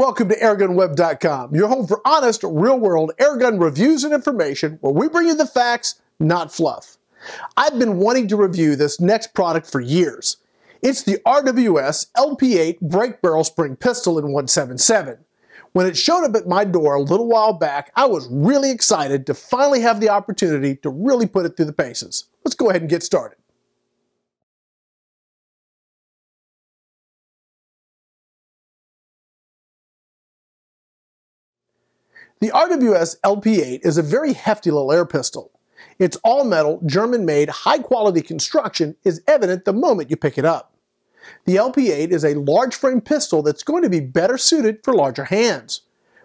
Welcome to airgunweb.com, your home for honest, real-world airgun reviews and information where we bring you the facts, not fluff. I've been wanting to review this next product for years. It's the RWS LP8 break barrel spring pistol in 177. When it showed up at my door a little while back, I was really excited to finally have the opportunity to really put it through the paces. Let's go ahead and get started. The RWS LP8 is a very hefty little air pistol. Its all-metal, German-made, high-quality construction is evident the moment you pick it up. The LP8 is a large frame pistol that's going to be better suited for larger hands.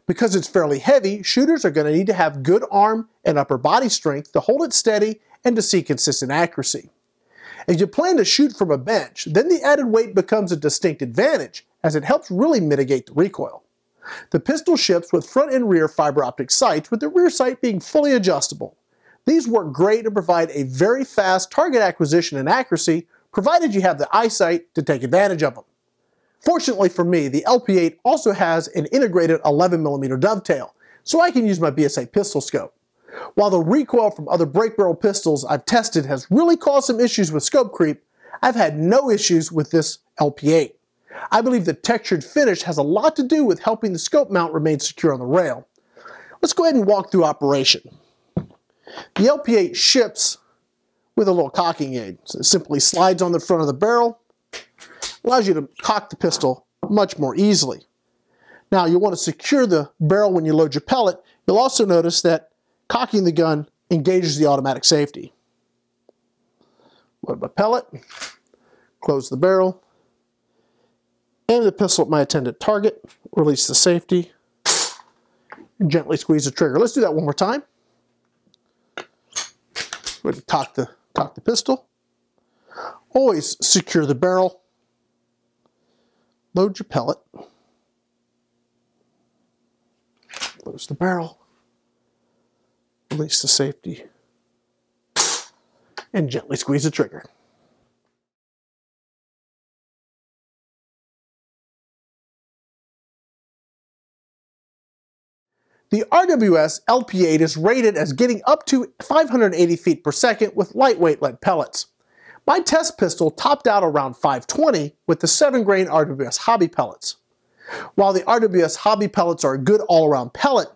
Because it's fairly heavy, shooters are going to need to have good arm and upper body strength to hold it steady and to see consistent accuracy. If you plan to shoot from a bench, then the added weight becomes a distinct advantage as it helps really mitigate the recoil. The pistol ships with front and rear fiber optic sights with the rear sight being fully adjustable. These work great and provide a very fast target acquisition and accuracy provided you have the eyesight to take advantage of them. Fortunately for me, the LP8 also has an integrated 11mm dovetail, so I can use my BSA pistol scope. While the recoil from other break barrel pistols I've tested has really caused some issues with scope creep, I've had no issues with this LP8. I believe the textured finish has a lot to do with helping the scope mount remain secure on the rail. Let's go ahead and walk through operation. The LP8 ships with a little cocking aid. So it simply slides on the front of the barrel, allows you to cock the pistol much more easily. Now you'll want to secure the barrel when you load your pellet. You'll also notice that cocking the gun engages the automatic safety. Load my pellet, close the barrel, Aim the pistol at my intended target, release the safety, gently squeeze the trigger. Let's do that one more time. Go ahead and cock the, cock the pistol. Always secure the barrel. Load your pellet. Close the barrel. Release the safety. And gently squeeze the trigger. The RWS LP8 is rated as getting up to 580 feet per second with lightweight lead pellets. My test pistol topped out around 520 with the 7-grain RWS Hobby pellets. While the RWS Hobby pellets are a good all-around pellet,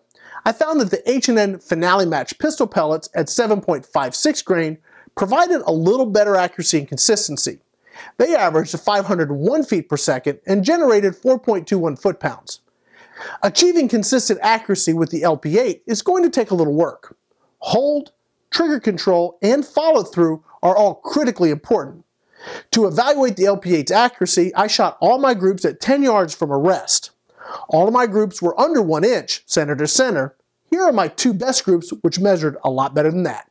I found that the H&N Finale Match pistol pellets at 7.56 grain provided a little better accuracy and consistency. They averaged 501 feet per second and generated 4.21 foot-pounds. Achieving consistent accuracy with the LP8 is going to take a little work. Hold, trigger control, and follow through are all critically important. To evaluate the LP8's accuracy, I shot all my groups at 10 yards from a rest. All of my groups were under 1 inch, center to center. Here are my two best groups, which measured a lot better than that.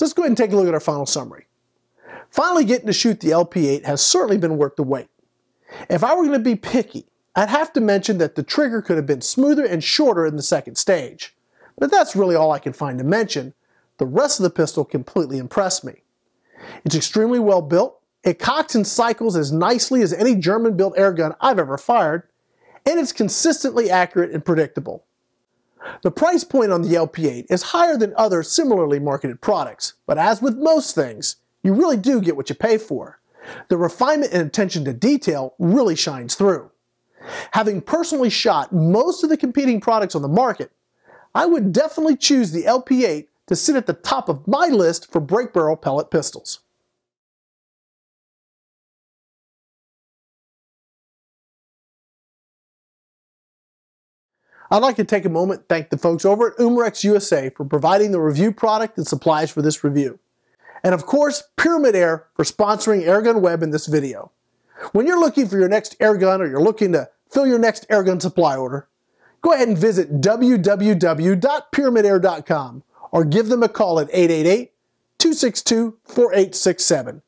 So let's go ahead and take a look at our final summary. Finally getting to shoot the LP8 has certainly been worth the wait. If I were going to be picky, I'd have to mention that the trigger could have been smoother and shorter in the second stage. But that's really all I can find to mention. The rest of the pistol completely impressed me. It's extremely well built, it cocks and cycles as nicely as any German-built airgun I've ever fired, and it's consistently accurate and predictable. The price point on the LP8 is higher than other similarly marketed products, but as with most things, you really do get what you pay for. The refinement and attention to detail really shines through. Having personally shot most of the competing products on the market, I would definitely choose the LP8 to sit at the top of my list for break barrel pellet pistols. I'd like to take a moment and thank the folks over at Umarex USA for providing the review product and supplies for this review. And of course, Pyramyd Air for sponsoring Airgun Web in this video. When you're looking for your next airgun or you're looking to fill your next airgun supply order, go ahead and visit www.pyramydair.com or give them a call at 888-262-4867.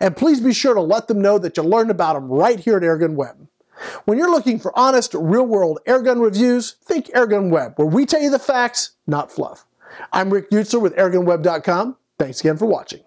And please be sure to let them know that you learned about them right here at Airgun Web. When you're looking for honest, real-world airgun reviews, think Airgun Web, where we tell you the facts, not fluff. I'm Rick Eutsler with AirgunWeb.com. Thanks again for watching.